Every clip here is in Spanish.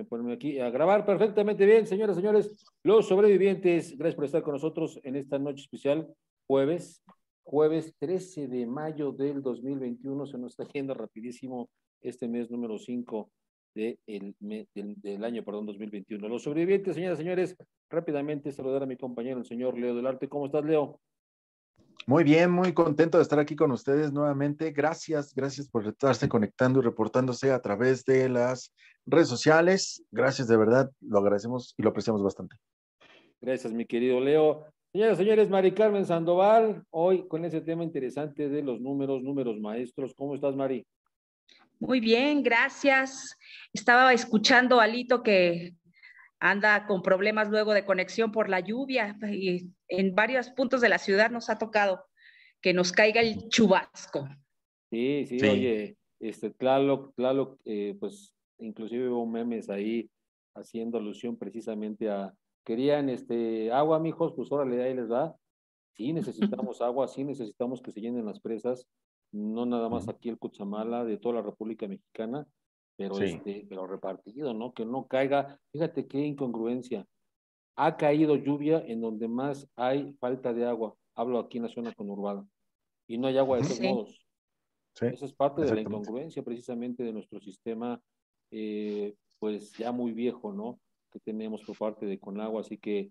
déjenme ponerme aquí a grabar perfectamente bien, señoras y señores. Los sobrevivientes, gracias por estar con nosotros en esta noche especial, jueves, jueves 13 de mayo del 2021. Se nos está yendo rapidísimo este mes número 5 de el, del, del, año, perdón, 2021. Los sobrevivientes, señoras y señores, rápidamente saludar a mi compañero, el señor Leo del Arte. ¿Cómo estás, Leo? Muy bien, muy contento de estar aquí con ustedes nuevamente. Gracias, gracias por estarse conectando y reportándose a través de las redes sociales. Gracias, de verdad, lo agradecemos y lo apreciamos bastante. Gracias, mi querido Leo. Señoras y señores, Mari Carmen Sandoval, hoy con ese tema interesante de los números, números maestros. ¿Cómo estás, Mari? Muy bien, gracias. Estaba escuchando a Lito que anda con problemas luego de conexión por la lluvia y en varios puntos de la ciudad nos ha tocado que nos caiga el chubasco. Sí, sí, oye, este Tlaloc, Tlaloc, eh, pues inclusive hubo memes ahí haciendo alusión precisamente a, querían este agua, mijos, pues órale, ahí les va. Sí necesitamos agua, sí necesitamos que se llenen las presas, no nada más aquí el Cuchamala, de toda la República Mexicana, pero, este, pero repartido, ¿no? Que no caiga. Fíjate qué incongruencia. Ha caído lluvia en donde más hay falta de agua. Hablo aquí en la zona conurbada. Y no hay agua de todos modos. Sí. Esa es parte de la incongruencia precisamente de nuestro sistema, eh, pues ya muy viejo, ¿no? Que tenemos por parte de Conagua. Así que,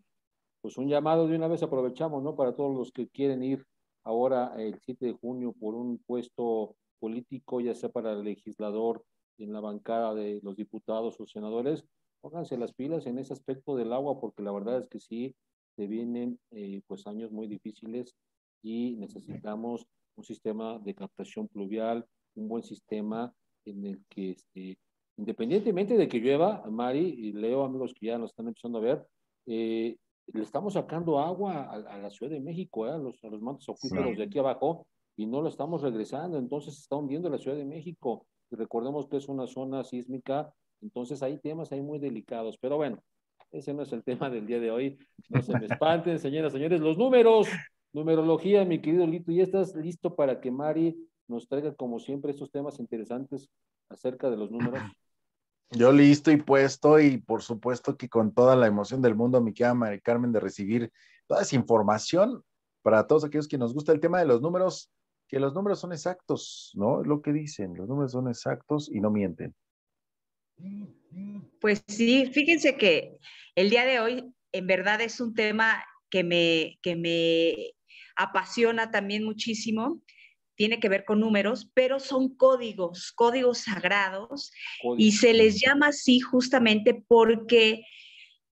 pues un llamado de una vez aprovechamos, ¿no? Para todos los que quieren ir ahora el 7 de junio por un puesto político, ya sea para el legislador, en la bancada de los diputados o senadores, pónganse las pilas en ese aspecto del agua, porque la verdad es que sí, se vienen eh, pues años muy difíciles y necesitamos un sistema de captación pluvial, un buen sistema en el que, este, independientemente de que llueva, Mari y Leo, amigos que ya nos están empezando a ver, eh, le estamos sacando agua a, a, la Ciudad de México, eh, a, los, a los mantos acuíferos sí. de aquí abajo, y no lo estamos regresando, entonces se está hundiendo la Ciudad de México recordemos que es una zona sísmica, entonces hay temas ahí muy delicados, pero bueno, ese no es el tema del día de hoy, no se me espanten, señoras, señores, los números, numerología, mi querido Lito, ¿y estás listo para que Mari nos traiga como siempre estos temas interesantes acerca de los números? Yo listo y puesto y por supuesto que con toda la emoción del mundo, mi querida Mari Carmen, de recibir toda esa información para todos aquellos que nos gusta el tema de los números, que los números son exactos, ¿no? Es lo que dicen, los números son exactos y no mienten. Pues sí, fíjense que el día de hoy en verdad es un tema que me, que me apasiona también muchísimo. Tiene que ver con números, pero son códigos, códigos sagrados, códigos. y se les llama así justamente porque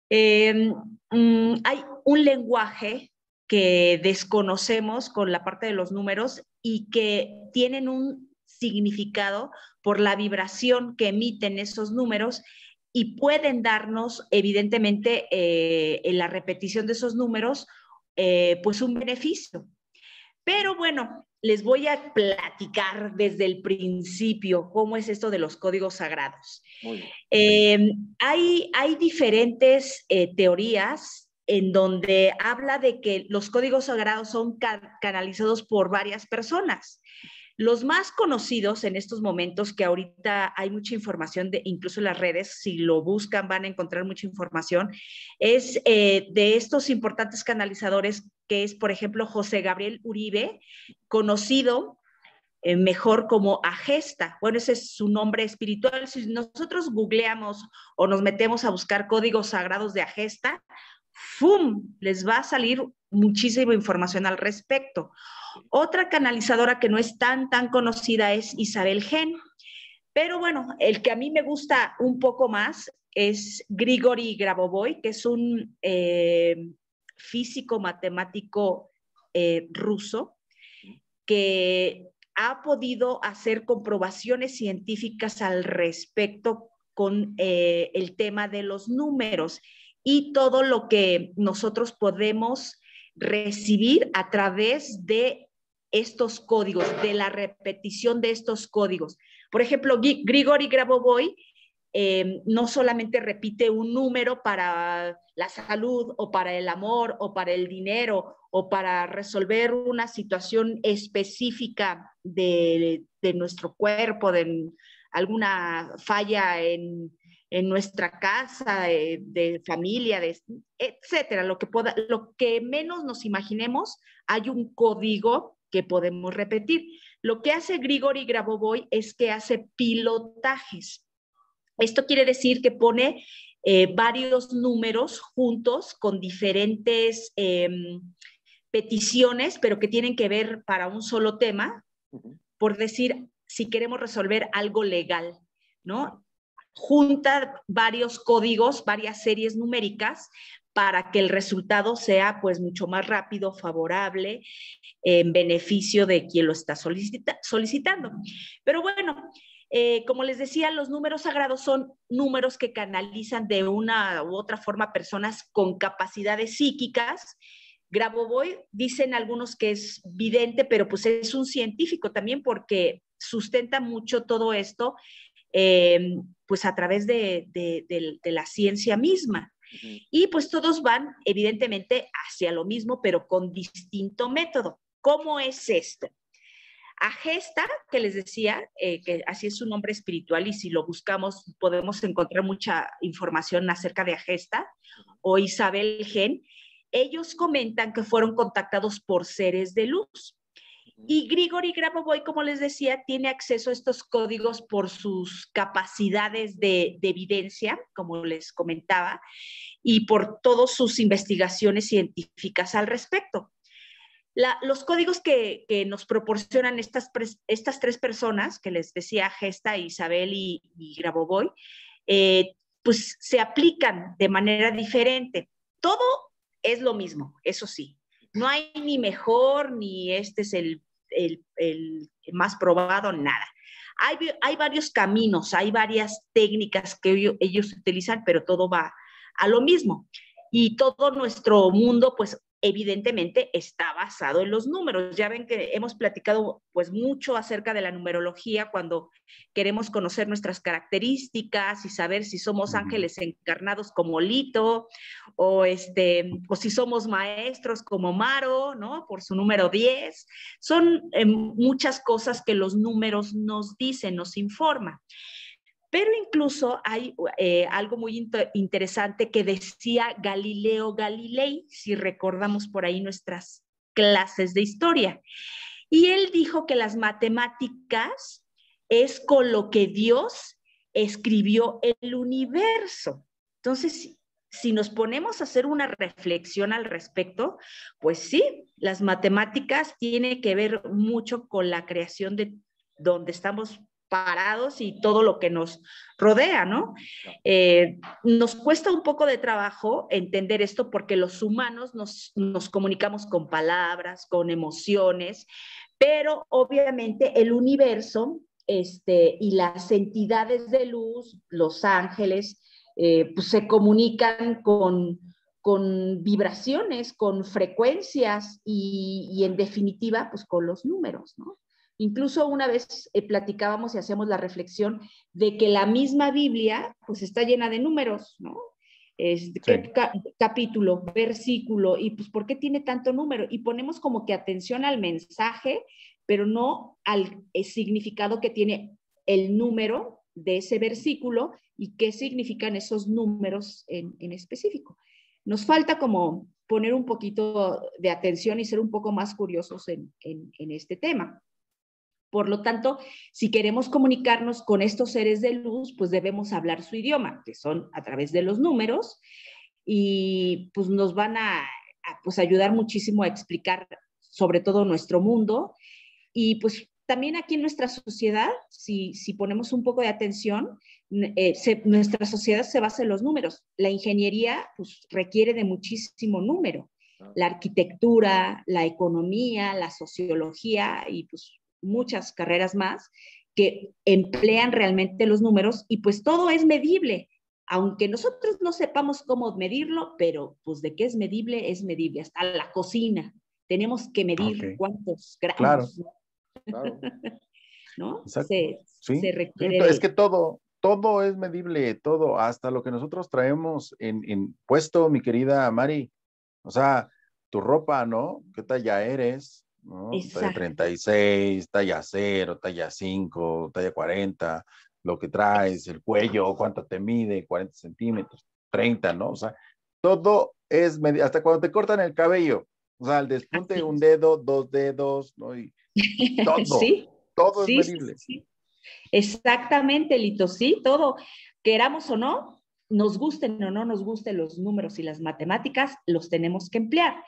eh, mm, hay un lenguaje que desconocemos con la parte de los números y que tienen un significado por la vibración que emiten esos números y pueden darnos, evidentemente, eh, en la repetición de esos números, eh, pues un beneficio. Pero bueno, les voy a platicar desde el principio cómo es esto de los códigos sagrados. Eh, hay, hay diferentes teorías en donde habla de que los códigos sagrados son canalizados por varias personas. Los más conocidos en estos momentos, que ahorita hay mucha información, de, incluso en las redes, si lo buscan van a encontrar mucha información, es eh, de estos importantes canalizadores, que es, por ejemplo, José Gabriel Uribe, conocido eh, mejor como Agesta. Bueno, ese es su nombre espiritual. Si nosotros googleamos o nos metemos a buscar códigos sagrados de Agesta, ¡fum! Les va a salir muchísima información al respecto. Otra canalizadora que no es tan, tan conocida es Isabel Gen. Pero bueno, el que a mí me gusta un poco más es Grigori Grabovoi, que es un eh, físico matemático eh, ruso que ha podido hacer comprobaciones científicas al respecto con eh, el tema de los números y todo lo que nosotros podemos recibir a través de estos códigos, de la repetición de estos códigos. Por ejemplo, Grigori Grabovoi eh, no solamente repite un número para la salud o para el amor o para el dinero o para resolver una situación específica de, de nuestro cuerpo, de alguna falla en, en nuestra casa eh, de familia, de, etcétera, lo que, lo que menos nos imaginemos, hay un código que podemos repetir. Lo que hace Grigori Grabovoi es que hace pilotajes. Esto quiere decir que pone eh, varios números juntos con diferentes em, peticiones, pero que tienen que ver para un solo tema, por decir, si queremos resolver algo legal, ¿no? Junta varios códigos, varias series numéricas para que el resultado sea pues mucho más rápido, favorable, en beneficio de quien lo está solicitando. Pero bueno, eh, como les decía, los números sagrados son números que canalizan de una u otra forma personas con capacidades psíquicas. Grabovoi dicen algunos que es vidente, pero pues es un científico también porque sustenta mucho todo esto eh, pues a través de, la ciencia misma. Y pues todos van evidentemente hacia lo mismo, pero con distinto método. ¿Cómo es esto? Agesta, que les decía, eh, que así es su nombre espiritual y si lo buscamos podemos encontrar mucha información acerca de Agesta o Isabel Gen, ellos comentan que fueron contactados por seres de luz. Y Grigori Grabovoi, como les decía, tiene acceso a estos códigos por sus capacidades de, de evidencia, como les comentaba, y por todas sus investigaciones científicas al respecto los códigos que, nos proporcionan estas, estas tres personas, que les decía Gesta, Isabel y, y Grabovoi, eh, pues se aplican de manera diferente. Todo es lo mismo, eso sí. No hay ni mejor, ni este es el, más probado, nada. Hay, hay, varios caminos, hay varias técnicas que ellos utilizan, pero todo va a lo mismo. Y todo nuestro mundo, pues evidentemente está basado en los números. Ya ven que hemos platicado pues mucho acerca de la numerología cuando queremos conocer nuestras características y saber si somos ángeles encarnados como Lito o este o si somos maestros como Maro, ¿no? Por su número 10. Son eh, muchas cosas que los números nos dicen, nos informan. Pero incluso hay eh, algo muy interesante que decía Galileo Galilei, si recordamos por ahí nuestras clases de historia. Y él dijo que las matemáticas es con lo que Dios escribió el universo. Entonces, si nos ponemos a hacer una reflexión al respecto, pues sí, las matemáticas tienen que ver mucho con la creación de donde estamos parados y todo lo que nos rodea, ¿no? Eh, nos cuesta un poco de trabajo entender esto porque los humanos nos, nos comunicamos con palabras, con emociones, pero obviamente el universo este, y las entidades de luz, los ángeles, eh, pues se comunican con, con vibraciones, con frecuencias y, y, en definitiva, pues con los números, ¿no? Incluso una vez eh, platicábamos y hacíamos la reflexión de que la misma Biblia pues está llena de números, ¿no? Es, capítulo, versículo, y pues ¿por qué tiene tanto número? Y ponemos como que atención al mensaje, pero no al eh, significado que tiene el número de ese versículo y qué significan esos números en, específico. Nos falta como poner un poquito de atención y ser un poco más curiosos en este tema. Por lo tanto, si queremos comunicarnos con estos seres de luz, pues debemos hablar su idioma, que son a través de los números, y pues nos van a, pues, ayudar muchísimo a explicar sobre todo nuestro mundo. Y pues también aquí en nuestra sociedad, si, ponemos un poco de atención, eh, nuestra sociedad se basa en los números. La ingeniería pues, requiere de muchísimo número. La arquitectura, la economía, la sociología y pues muchas carreras más que emplean realmente los números y pues todo es medible, aunque nosotros no sepamos cómo medirlo, pero pues de qué es medible, es medible, hasta la cocina. Tenemos que medir cuántos gramos. Claro. ¿No? Se, Es que todo, todo es medible, todo, hasta lo que nosotros traemos en, en puesto, mi querida Mari. O sea, tu ropa, ¿no? ¿Qué talla eres? ¿No? Talla 36, talla 0, talla 5, talla 40, lo que traes, el cuello, cuánto te mide, 40 centímetros, 30, ¿no? O sea, todo es, hasta cuando te cortan el cabello, o sea, el despunte un dedo, dos dedos, ¿no? Y todo, ¿Sí? todo es medible. Sí, Exactamente, Lito, sí, todo, queramos o no, nos gusten o no nos gusten los números y las matemáticas, los tenemos que emplear.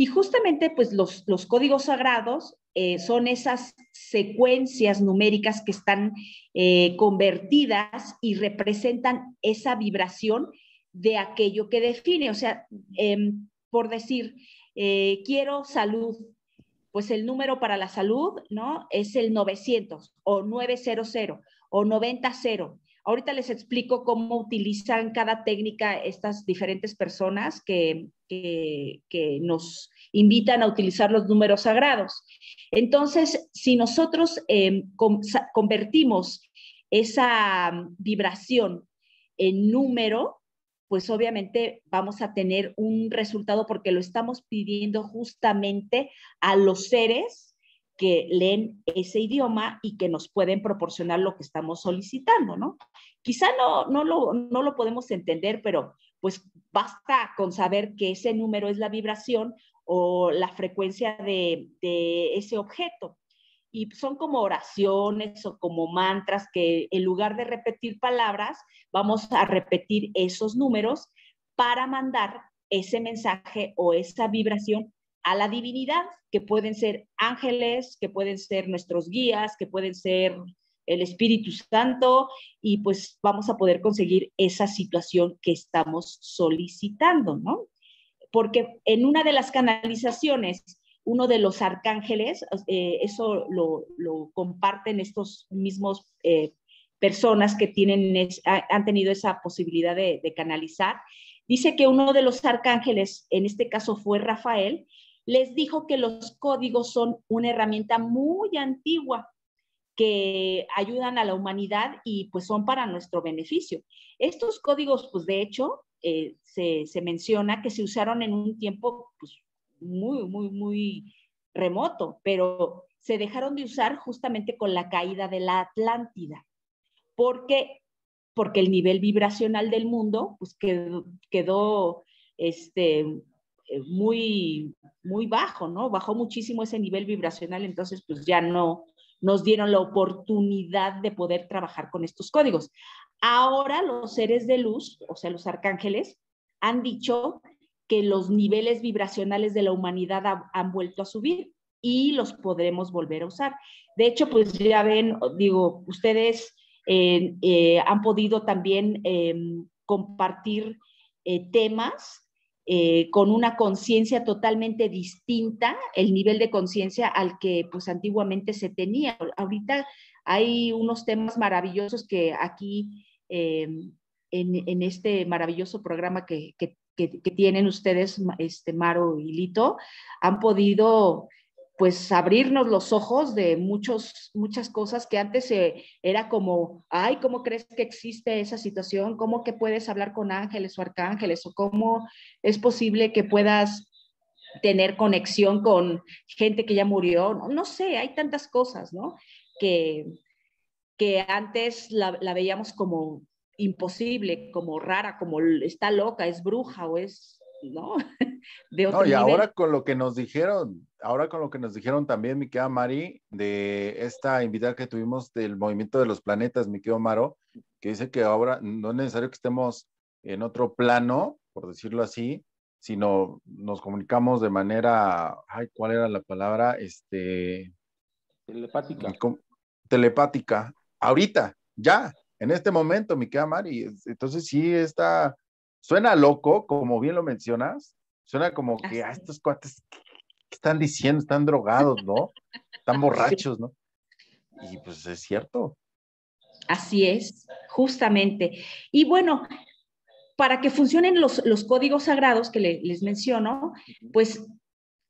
Y justamente, pues los, los códigos sagrados eh, son esas secuencias numéricas que están eh, convertidas y representan esa vibración de aquello que define. O sea, em, por decir, eh, quiero salud, pues el número para la salud, ¿no? Es el 900 o 900 o 90 Ahorita les explico cómo utilizan cada técnica estas diferentes personas que, nos invitan a utilizar los números sagrados. Entonces, si nosotros em, convertimos esa vibración en número, pues obviamente vamos a tener un resultado porque lo estamos pidiendo justamente a los seres que leen ese idioma y que nos pueden proporcionar lo que estamos solicitando, ¿no? Quizá no, no, lo, no lo podemos entender, pero pues basta con saber que ese número es la vibración o la frecuencia de, de ese objeto. Y son como oraciones o como mantras que en lugar de repetir palabras, vamos a repetir esos números para mandar ese mensaje o esa vibración a la divinidad, que pueden ser ángeles, que pueden ser nuestros guías, que pueden ser el Espíritu Santo, y pues vamos a poder conseguir esa situación que estamos solicitando, ¿no? Porque en una de las canalizaciones, uno de los arcángeles, eh, eso lo, comparten estos mismos eh, personas que tienen han tenido esa posibilidad de canalizar, dice que uno de los arcángeles, en este caso fue Rafael, les dijo que los códigos son una herramienta muy antigua que ayudan a la humanidad y pues son para nuestro beneficio. Estos códigos, pues de hecho, eh, se, menciona que se usaron en un tiempo pues, muy, muy, muy remoto, pero se dejaron de usar justamente con la caída de la Atlántida, porque, porque el nivel vibracional del mundo pues, quedó, quedó este, eh, muy, muy bajo, ¿no? Bajó muchísimo ese nivel vibracional, entonces pues ya no nos dieron la oportunidad de poder trabajar con estos códigos. Ahora los seres de luz, o sea, los arcángeles, han dicho que los niveles vibracionales de la humanidad han vuelto a subir y los podremos volver a usar. De hecho, pues ya ven, digo, ustedes eh, eh, han podido también em, compartir temas eh, con una conciencia totalmente distinta, el nivel de conciencia al que pues antiguamente se tenía. Ahorita hay unos temas maravillosos que aquí eh, en, este maravilloso programa que, que, tienen ustedes, este, Maro y Lito, han podido pues abrirnos los ojos de muchos, muchas cosas que antes era como, ay, ¿cómo crees que existe esa situación? ¿Cómo que puedes hablar con ángeles o arcángeles? ¿O cómo es posible que puedas tener conexión con gente que ya murió? No, sé, hay tantas cosas, ¿no? Que, que antes la veíamos como imposible, como rara, como está loca, es bruja o es ¿no? De otro no, y ahora con lo que nos dijeron, ahora con lo que nos dijeron también, mi querida Mari, de esta invitada que tuvimos del movimiento de los planetas, mi querido Maro, que dice que ahora no es necesario que estemos en otro plano, por decirlo así, sino nos comunicamos de manera, ay, ¿cuál era la palabra? Este... Telepática. Telepática. Ahorita, ya, en este momento, mi querida Mari. Entonces sí está Suena loco, como bien lo mencionas. Suena como que a ah, estos cuates ¿qué están diciendo, están drogados, ¿no? Están borrachos, ¿no? Y pues es cierto. Así es, justamente. Y bueno, para que funcionen los, códigos sagrados que les menciono, pues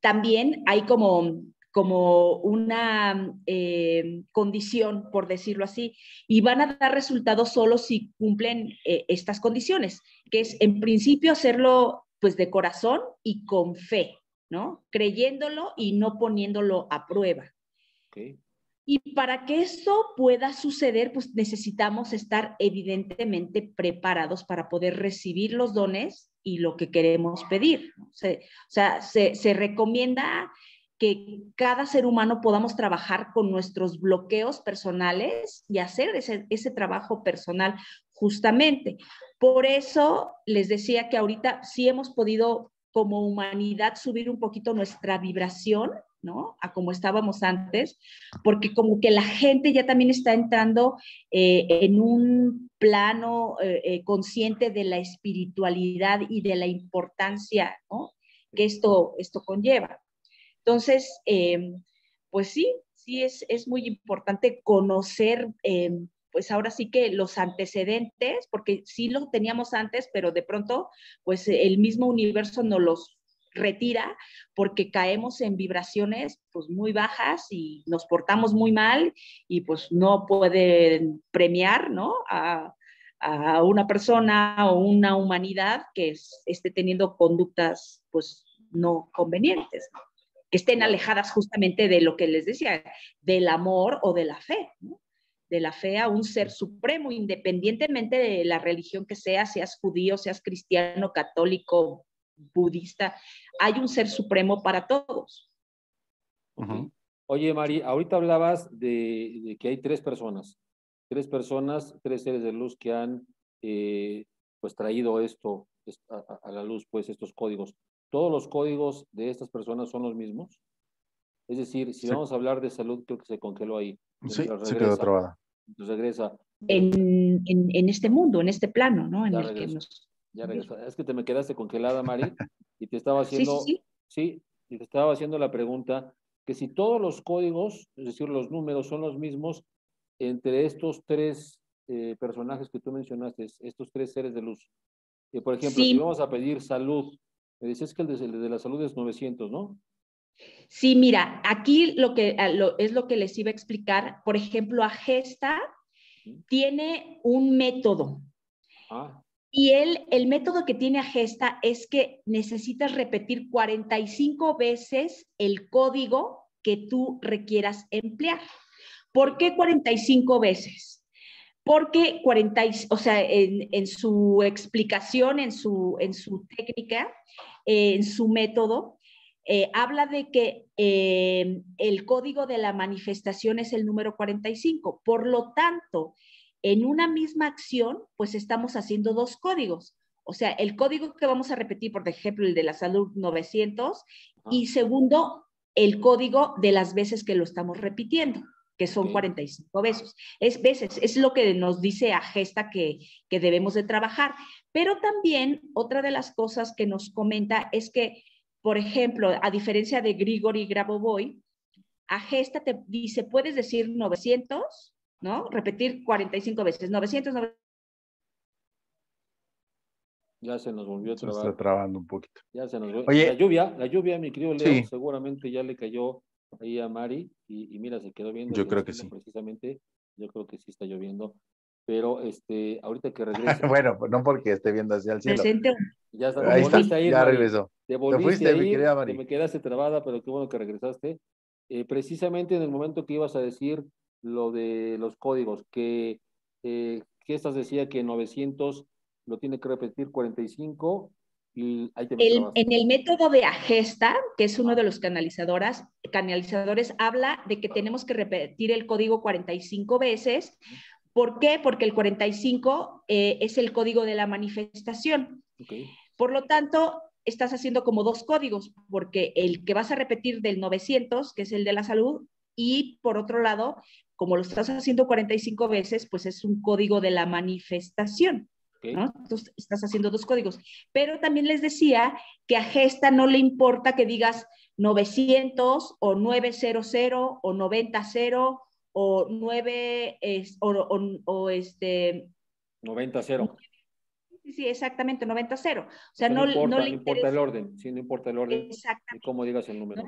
también hay como como una eh, condición, por decirlo así, y van a dar resultados solo si cumplen eh, estas condiciones, que es en principio hacerlo pues de corazón y con fe, ¿no? Creyéndolo y no poniéndolo a prueba. Y para que esto pueda suceder, pues necesitamos estar evidentemente preparados para poder recibir los dones y lo que queremos pedir. o sea, se, se recomienda que cada ser humano podamos trabajar con nuestros bloqueos personales y hacer ese, ese, trabajo personal justamente. Por eso les decía que ahorita sí hemos podido como humanidad subir un poquito nuestra vibración, ¿no? A como estábamos antes, porque como que la gente ya también está entrando eh, en un plano eh, eh, consciente de la espiritualidad y de la importancia. Que esto, esto conlleva. Entonces, pues sí, sí es, es, muy importante conocer pues ahora sí que los antecedentes, porque sí lo teníamos antes, pero de pronto, pues el mismo universo nos los retira porque caemos en vibraciones pues muy bajas y nos portamos muy mal y pues no pueden premiar, ¿no? A, a una persona o una humanidad que esté teniendo conductas pues no convenientes, que estén alejadas justamente de lo que les decía, del amor o de la fe. ¿no? de la fe a un ser supremo, independientemente de la religión que sea, seas judío, seas cristiano, católico, budista, hay un ser supremo para todos. Oye, Mari, ahorita hablabas de, que hay tres personas, tres personas, tres seres de luz que han eh, pues traído esto a, la luz, pues estos códigos. ¿Todos los códigos de estas personas son los mismos? Es decir, si vamos a hablar de salud, creo que se congeló ahí. Sí, se quedó trabada. regresa. En, en, este mundo, en este plano, ¿no? En el que nos... Ya regresa. Es que te me quedaste congelada, Mari, y te estaba haciendo... Sí, sí, y te estaba haciendo la pregunta que si todos los códigos, es decir, los números son los mismos entre estos tres eh, personajes que tú mencionaste, estos tres seres de luz. Eh, por ejemplo, si vamos a pedir salud, me dices que el de, el de la salud es 900, ¿no? Sí, mira, aquí lo que es lo que les iba a explicar. Por ejemplo, a Gesta tiene un método. Ah. Y él, el método que tiene a Gesta es que necesitas repetir 45 veces el código que tú requieras emplear. ¿Por qué 45 veces? Porque 40, o sea, en, su explicación, en su, en su técnica, en su método, eh, habla de que eh, el código de la manifestación es el número 45. Por lo tanto, en una misma acción, pues estamos haciendo dos códigos. O sea, el código que vamos a repetir, por ejemplo, el de la salud 900, y segundo, el código de las veces que lo estamos repitiendo, que son 45 veces. Es veces, es lo que nos dice a Gesta que, que debemos de trabajar. Pero también otra de las cosas que nos comenta es que por ejemplo, a diferencia de Grigori Grabovoi, a Gesta te dice, puedes decir 900, ¿no? Repetir 45 veces, 900, 900. Ya se nos volvió a trabar. Se está trabando un poquito. Ya se nos volvió. Oye, la lluvia, la lluvia, mi querido Leo, seguramente ya le cayó ahí a Mari y, mira, se quedó viendo. Yo creo que sí. Precisamente, yo creo que sí está lloviendo pero este, ahorita que regrese. bueno, pues no porque esté viendo hacia el cielo. Ya está, ahí está, ya regresó. Te volviste te fuiste, mi querida Te me quedaste trabada, pero qué bueno que regresaste. Eh, precisamente en el momento que ibas a decir lo de los códigos, que eh, Gestas decía que 900 lo tiene que repetir 45 y ahí te el, En el método de Agesta, que es uno de los canalizadoras, canalizadores, habla de que tenemos que repetir el código 45 veces ¿Por qué? Porque el 45 eh, es el código de la manifestación. Por lo tanto, estás haciendo como dos códigos, porque el que vas a repetir del 900, que es el de la salud, y por otro lado, como lo estás haciendo 45 veces, pues es un código de la manifestación. Entonces, estás haciendo dos códigos. Pero también les decía que a Gesta no le importa que digas 900 o 900 o 90 o 9 es, o, o, este 90-0. Sí, sí, exactamente, 90-0. O sea, no, no, importa, no, le importa el orden, sí, no importa el orden. Exactamente. Cómo digas el número.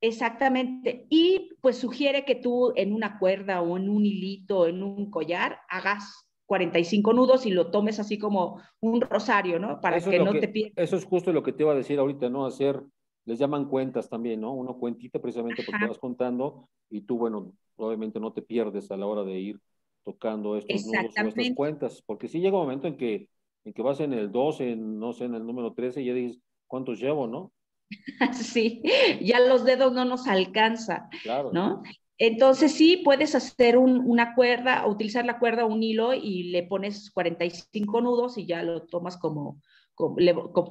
Exactamente. Y pues sugiere que tú en una cuerda o en un hilito, en un collar, hagas 45 nudos y lo tomes así como un rosario, ¿no? Para que no te pierdas. Eso es justo lo que te iba a decir ahorita, ¿no? Hacer les llaman cuentas también, ¿no? Uno cuentita precisamente porque vas contando y tú, bueno, obviamente no te pierdes a la hora de ir tocando estos nudos o estas cuentas, porque sí llega un momento en que, en que vas en el 12, en, no sé, en el número 13 y ya dices, ¿cuántos llevo, no? Sí, ya los dedos no nos alcanza, claro. ¿no? Entonces sí, puedes hacer una cuerda, utilizar la cuerda, un hilo y le pones 45 nudos y ya lo tomas como,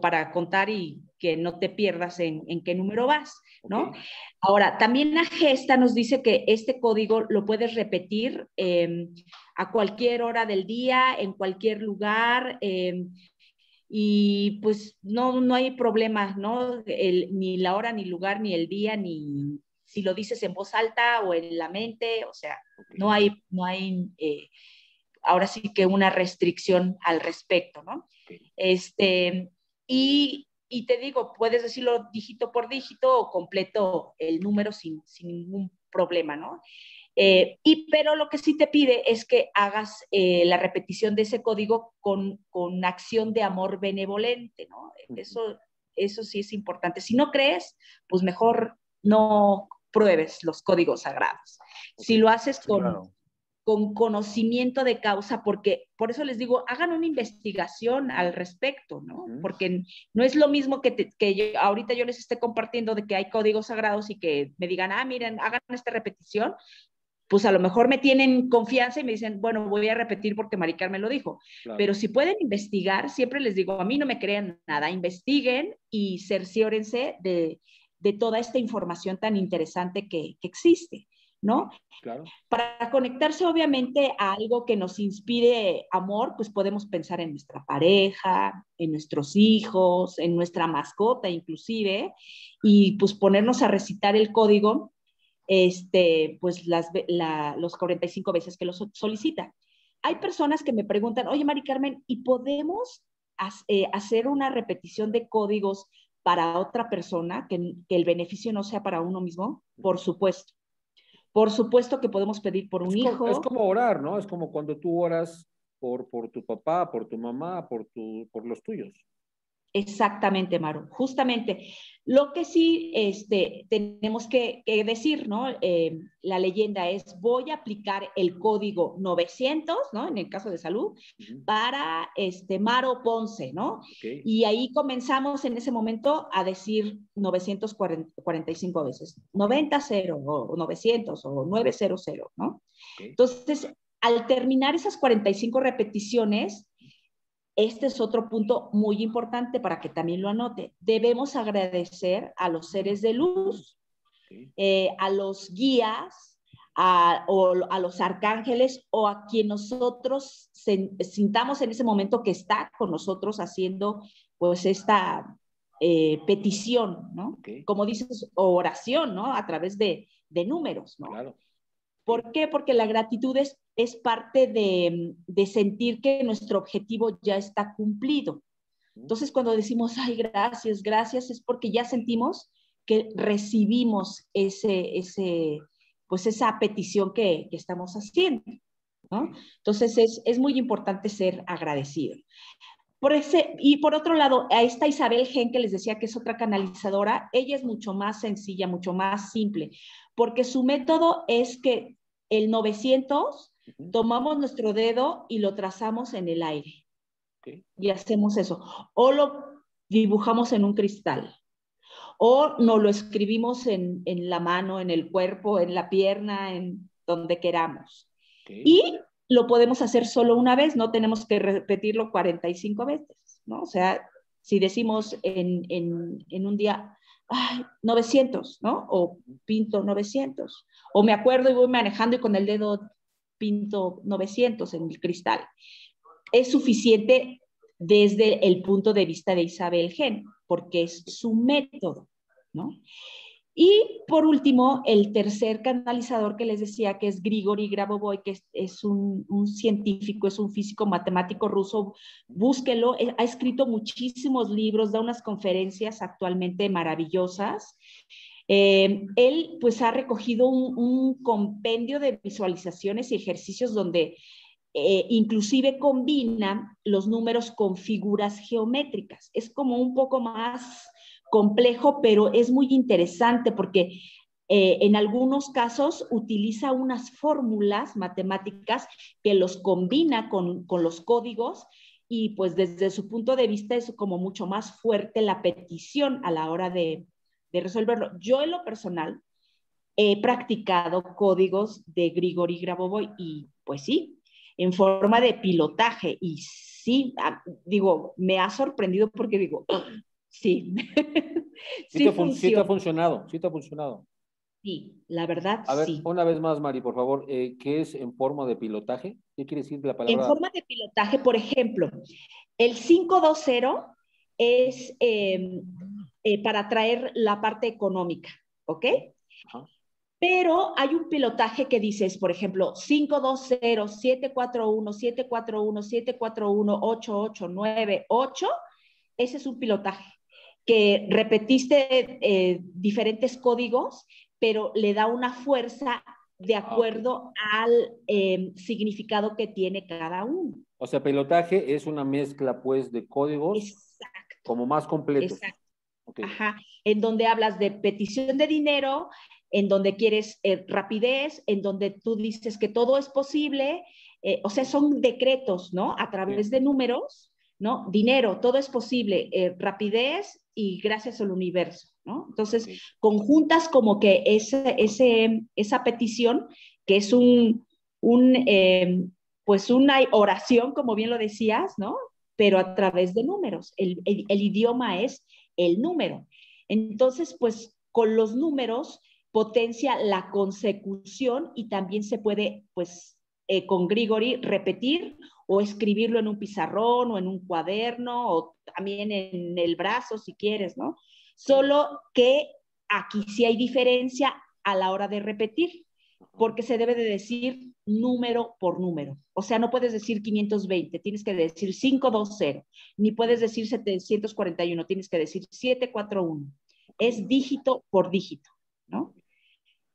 para contar y que no te pierdas en, qué número vas, ¿no? Ahora, también la gesta nos dice que este código lo puedes repetir em, a cualquier hora del día, en cualquier lugar. Em, y pues no, no hay problema, ¿no? ni la hora, ni lugar, ni el día, ni, si lo dices en voz alta o en la mente, o sea, no hay, no hay eh, ahora sí que una restricción al respecto, ¿no? Este, y, y, te digo, puedes decirlo dígito por dígito o completo el número sin, sin ningún problema, ¿no? Eh, y, pero lo que sí te pide es que hagas eh, la repetición de ese código con, con acción de amor benevolente, ¿no? Eso, eso sí es importante. Si no crees, pues mejor no pruebes los códigos sagrados. Si lo haces con, con conocimiento de causa, porque por eso les digo, hagan una investigación al respecto, ¿no? Porque no es lo mismo que, que ahorita yo les esté compartiendo de que hay códigos sagrados y que me digan, ah, miren, hagan esta repetición, pues a lo mejor me tienen confianza y me dicen, bueno, voy a repetir porque Maricar me lo dijo. Pero si pueden investigar, siempre les digo, a mí no me crean nada, investiguen y cerciórense de, de toda esta información tan interesante que, existe, ¿no? Claro. Para conectarse obviamente a algo que nos inspire amor, pues podemos pensar en nuestra pareja, en nuestros hijos, en nuestra mascota inclusive, y pues ponernos a recitar el código, este, pues las, los 45 veces que lo solicita. Hay personas que me preguntan, oye, Mari Carmen, ¿y podemos eh, hacer una repetición de códigos para otra persona, que, el beneficio no sea para uno mismo, por supuesto. Por supuesto que podemos pedir por un hijo. es como orar, ¿no? Es como cuando tú oras por, por tu papá, por tu mamá, por, tu, por los tuyos. Exactamente, Maru. Justamente, lo que sí este, tenemos que, decir, ¿no? Eh, la leyenda es, voy a aplicar el código 900, ¿no? En el caso de salud, para este, Maro Ponce, ¿no? Y ahí comenzamos en ese momento a decir 945 veces, 90 0 o 900 o 900, ¿no? Entonces, al terminar esas 45 repeticiones, este es otro punto muy importante para que también lo anote. Debemos agradecer a los seres de luz, eh, a los guías, a, o a los arcángeles o a quien nosotros sintamos en ese momento que está con nosotros haciendo pues esta eh, petición, ¿no? Como dices, oración, ¿no? A través de, de números, ¿no? Claro. ¿Por qué? Porque la gratitud es, es parte de, de, sentir que nuestro objetivo ya está cumplido. Entonces, cuando decimos, ay, gracias, gracias, es porque ya sentimos que recibimos ese, ese, pues esa petición que, que estamos haciendo. ¿no? Entonces, es, es muy importante ser agradecido. Por ese, y por otro lado, a esta Isabel Gen que les decía que es otra canalizadora, ella es mucho más sencilla, mucho más simple, porque su método es que el 900 tomamos nuestro dedo y lo trazamos en el aire. Y hacemos eso. O lo dibujamos en un cristal. O no lo escribimos en, la mano, en el cuerpo, en la pierna, en donde queramos. Y lo podemos hacer solo una vez, no tenemos que repetirlo 45 veces, ¿no? O sea, si decimos en, en un día, ay, 900, ¿no? O pinto 900. O me acuerdo y voy manejando y con el dedo pinto 900 en el cristal. Es suficiente desde el punto de vista de Isabel Gen, porque es su método, ¿no? Y por último, el tercer canalizador que les decía, que es Grigori Grabovoi, que es, un, científico, es un físico matemático ruso, búsquelo, eh, ha escrito muchísimos libros, da unas conferencias actualmente maravillosas. Eh, él pues ha recogido un, compendio de visualizaciones y ejercicios donde eh, inclusive combina los números con figuras geométricas. Es como un poco más complejo, pero es muy interesante porque eh, en algunos casos utiliza unas fórmulas matemáticas que los combina con, los códigos y pues desde su punto de vista es como mucho más fuerte la petición a la hora de, de resolverlo. Yo en lo personal he practicado códigos de Grigori Grabovoi y pues sí, en forma de pilotaje y sí, ah, digo, me ha sorprendido porque digo, sí. sí, te, ha funcionado, sí te ha funcionado. Sí, la verdad, A ver, sí. una vez más, Mari, por favor, eh, ¿qué es en forma de pilotaje? ¿Qué quiere decir la palabra? En forma de pilotaje, por ejemplo, el 520 es em, eh, para traer la parte económica, ¿ok? Pero hay un pilotaje que dices, por ejemplo, 520, 741, 741, 741, 8898. Ese es un pilotaje que repetiste eh, diferentes códigos, pero le da una fuerza de ah, acuerdo al em, significado que tiene cada uno. O sea, pilotaje es una mezcla, pues, de códigos como más completos. Exacto. Ajá, en donde hablas de petición de dinero, en donde quieres eh, rapidez, en donde tú dices que todo es posible, eh, o sea, son decretos, ¿no? A través de números, ¿no? Dinero, todo es posible, eh, rapidez y gracias al universo, ¿no? Entonces, conjuntas como que ese, ese, esa petición, que es un, un em, pues una oración, como bien lo decías, ¿no? Pero a través de números. El, el, el idioma es el número. Entonces, pues con los números potencia la consecución y también se puede, pues, eh, con Grigori repetir o escribirlo en un pizarrón o en un cuaderno o también en el brazo si quieres, ¿no? Solo que aquí sí hay diferencia a la hora de repetir, porque se debe de decir número por número. O sea, no puedes decir 520, tienes que decir 520, ni puedes decir 741, tienes que decir 741. Es dígito por dígito, ¿no?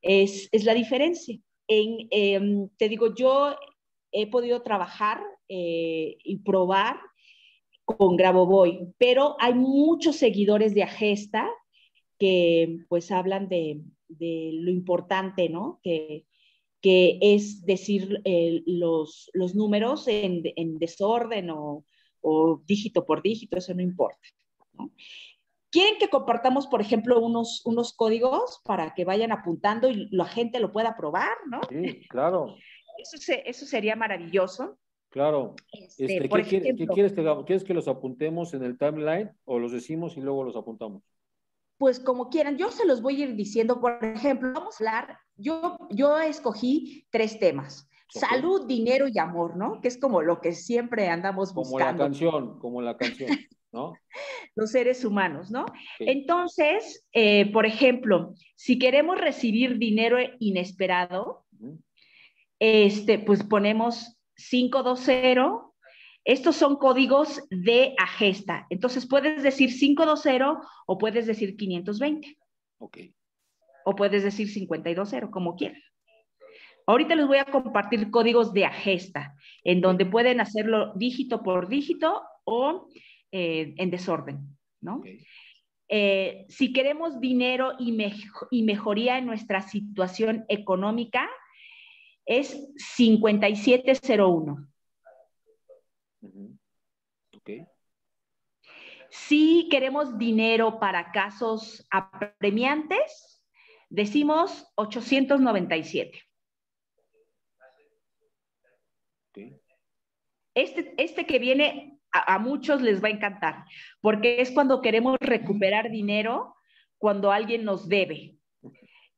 es, la diferencia. En, em, te digo, yo he podido trabajar eh, y probar con Grabovoi, pero hay muchos seguidores de Agesta que pues hablan de, lo importante, ¿no? Que, que es decir eh, los, los, números en, desorden o, o, dígito por dígito, eso no importa. ¿no? ¿Quieren que compartamos, por ejemplo, unos, unos códigos para que vayan apuntando y la gente lo pueda probar, ¿no? Sí, claro. Eso, eso sería maravilloso. Claro. Este, este ¿qué, quieres, que, ¿Quieres que los apuntemos en el timeline o los decimos y luego los apuntamos? Pues como quieran, yo se los voy a ir diciendo, por ejemplo, vamos a hablar, yo, yo escogí tres temas. Salud, dinero y amor, ¿no? Que es como lo que siempre andamos buscando. Como la canción, como la canción. ¿no? Los seres humanos, ¿no? Entonces, eh, por ejemplo, si queremos recibir dinero inesperado, este, pues ponemos 520. Estos son códigos de Agesta. Entonces puedes decir 520 o puedes decir 520. Ok. O puedes decir 520, como quieras. Ahorita les voy a compartir códigos de Agesta, en donde pueden hacerlo dígito por dígito o eh, en desorden, ¿no? Eh, si queremos dinero y, y, mejoría en nuestra situación económica, es 5701. Si queremos dinero para casos apremiantes, decimos 897. Este, este que viene a, muchos les va a encantar, porque es cuando queremos recuperar dinero cuando alguien nos debe.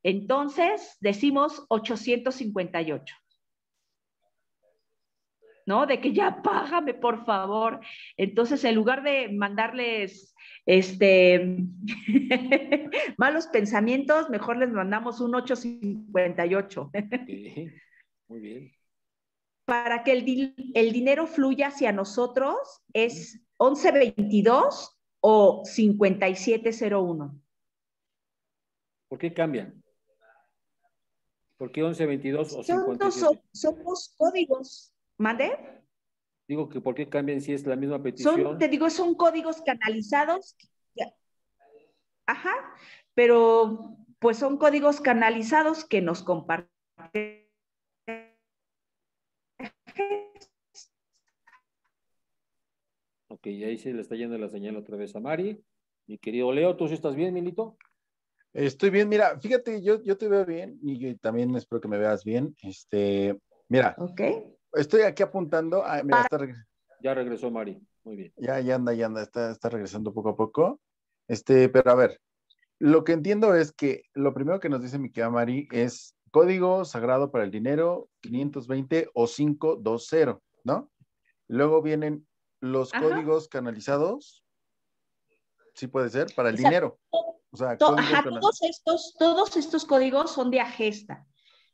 Entonces, decimos 858. ¿No? De que ya págame, por favor. Entonces, en lugar de mandarles este malos pensamientos, mejor les mandamos un 858. muy bien para que el, el dinero fluya hacia nosotros es 1122 o 5701. ¿Por qué cambian? ¿Por qué 1122 o 57? somos códigos. ¿Mande? Digo que ¿por qué cambian si es la misma petición? te digo, son códigos canalizados. Ajá, pero pues son códigos canalizados que nos comparten. Ok, ahí se le está yendo la señal otra vez a Mari. Mi querido Leo, ¿tú sí estás bien, Milito? Estoy bien, mira, fíjate, yo, yo te veo bien y yo también espero que me veas bien. Este, mira, ok. Estoy aquí apuntando. mira, Ya regresó Mari, muy bien. Ya, ya anda, ya anda, está, está regresando poco a poco. Este, pero a ver, lo que entiendo es que lo primero que nos dice mi querida Mari es código sagrado para el dinero 520 o 520, ¿no? Luego vienen los códigos canalizados, sí puede ser, para el dinero. O sea, todos, estos, todos estos códigos son de Agesta.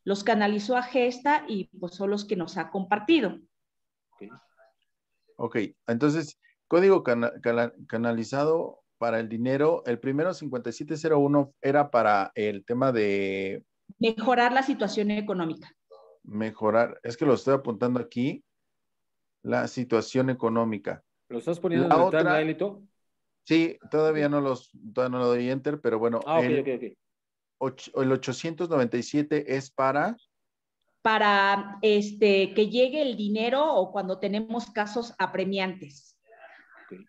Los canalizó Agesta y pues son los que nos ha compartido. Ok, entonces, código canalizado para el dinero, el primero 5701 era para el tema de... Mejorar la situación económica. Mejorar, es que lo estoy apuntando aquí, la situación económica. ¿Lo estás poniendo en otra? Sí, todavía no los, todavía no lo doy enter, pero bueno. Ah, el, el 897 es para. Para este, que llegue el dinero o cuando tenemos casos apremiantes.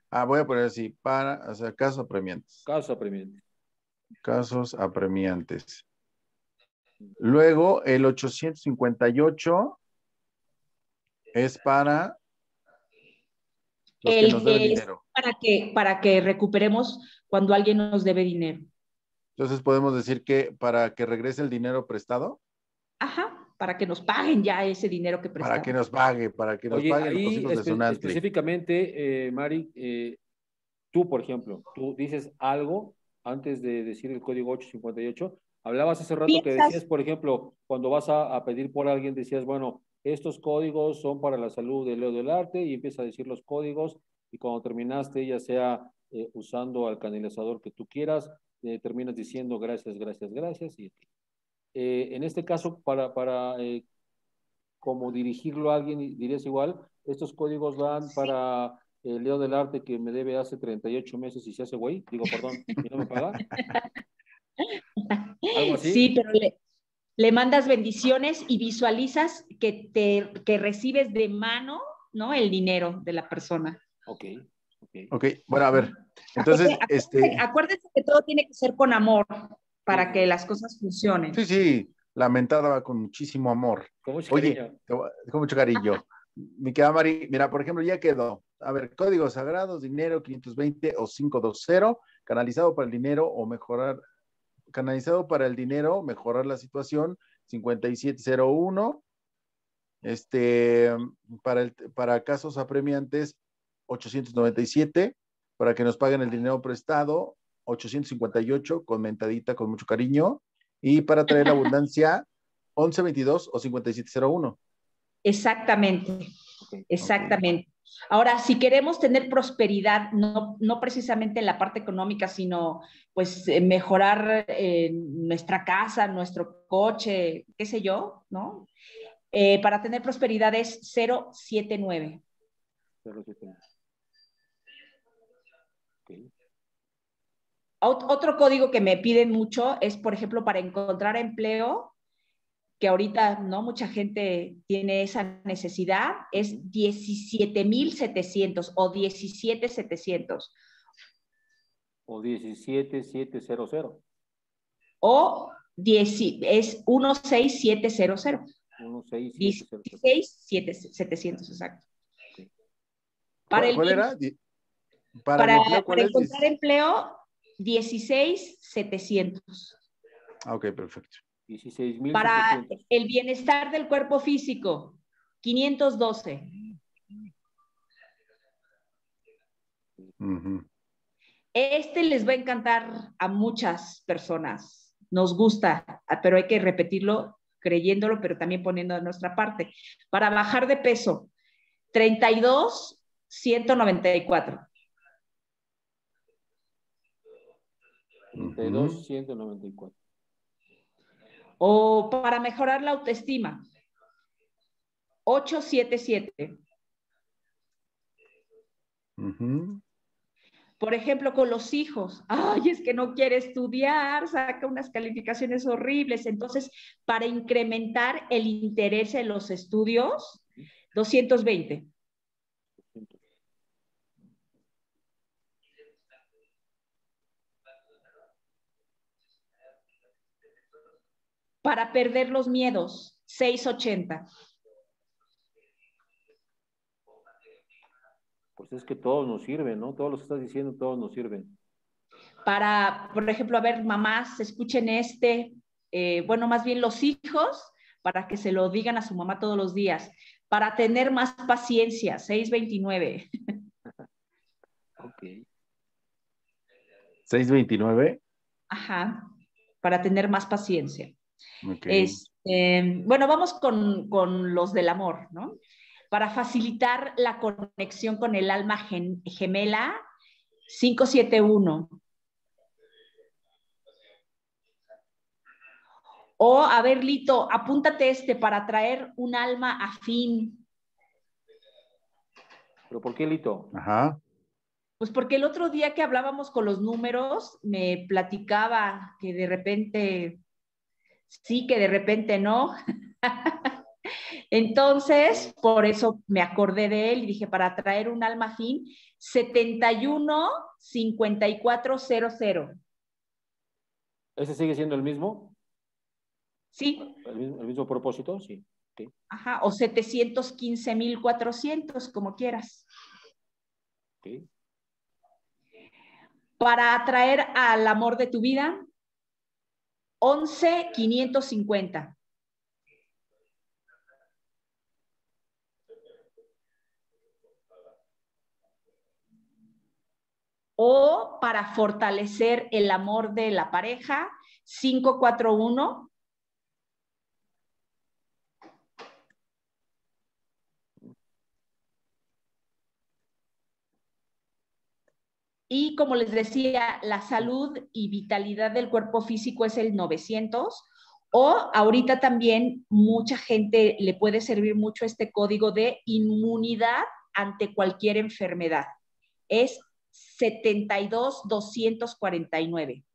Ah, voy a poner así, para, o sea, casos apremiantes. Casos apremiantes. Casos apremiantes. Luego, el 858 es para el, es Para que, para que recuperemos cuando alguien nos debe dinero. Entonces podemos decir que para que regrese el dinero prestado. Ajá, para que nos paguen ya ese dinero que prestamos. Para que nos pague, para que nos paguen los hijos de su Específicamente, eh, Mari, eh, tú, por ejemplo, tú dices algo antes de decir el código 858. Hablabas hace rato que decías, por ejemplo, cuando vas a, a pedir por alguien, decías, bueno, estos códigos son para la salud de Leo del Arte y empieza a decir los códigos y cuando terminaste, ya sea eh, usando al canalizador que tú quieras, eh, terminas diciendo gracias, gracias, gracias. Y, eh, en este caso, para, para como dirigirlo a alguien, dirías igual, estos códigos van para Leo del Arte que me debe hace 38 meses y se hace güey, digo, perdón, y no me paga. ¿Algo así? Sí, pero le, le mandas bendiciones y visualizas que, te, que recibes de mano, ¿no? El dinero de la persona. Ok. Ok, bueno, a ver. Entonces, este... acuérdense que todo tiene que ser con amor para que las cosas funcionen. Sí, sí, la mentada va con muchísimo amor. Con mucho Oye, cariño. con mucho cariño. Mi querida Mari, mira, por ejemplo, ya quedó. A ver, códigos sagrados, dinero 520 o 520, canalizado para el dinero o mejorar canalizado para el dinero, mejorar la situación, 5701. Este, para, el, para casos apremiantes, 897. Para que nos paguen el dinero prestado, 858, con mentadita, con mucho cariño. Y para traer abundancia, 1122 o 5701. Exactamente, exactamente. Ahora, si queremos tener prosperidad, no, no precisamente en la parte económica, sino pues eh, mejorar eh, nuestra casa, nuestro coche, qué sé yo, ¿no? Eh, para tener prosperidad es 079. 079. Otro código que me piden mucho es, por ejemplo, para encontrar empleo, que ahorita no mucha gente tiene esa necesidad, es 17,700 o 17,700. O 17,700. O 10, es 16700. 16700, exacto. Para el, ¿Cuál era? Para, para, encontrar empleo, 16,700. Ah, ok, perfecto. Para el bienestar del cuerpo físico, 512. Este les va a encantar a muchas personas. Nos gusta, pero hay que repetirlo creyéndolo, pero también poniendo de nuestra parte. Para bajar de peso, 32, 194. 32, 194 o para mejorar la autoestima. 877. por ejemplo, con los hijos, ay, es que no quiere estudiar, saca unas calificaciones horribles. Entonces, para incrementar el interés en los estudios, 220. Para perder los miedos, 680. Pues es que todos nos sirven, ¿no? Todos los que estás diciendo, todos nos sirven. Para, por ejemplo, a ver, mamás, escuchen este, eh, bueno, más bien los hijos, para que se lo digan a su mamá todos los días, para tener más paciencia, 629. ok. 629. Ajá, para tener más paciencia. Okay. Este, bueno, vamos con, con los del amor, ¿no? para facilitar la conexión con el alma gemela 571. O, a ver, Lito, apúntate este para traer un alma afín. ¿Pero por qué, Lito? Ajá. Pues porque el otro día que hablábamos con los números, me platicaba que de repente sí, que de repente no. Entonces, por eso me acordé de él y dije, para traer un alma fin, 71 5400. ¿Ese sigue siendo el mismo? Sí. ¿El mismo, propósito? Sí. Ajá, o 715.400, como quieras. Para atraer al amor de tu vida, 11.550. o para fortalecer el amor de la pareja, 541. Y como les decía, la salud y vitalidad del cuerpo físico es el 900. O ahorita también mucha gente le puede servir mucho este código de inmunidad ante cualquier enfermedad. Es 72 249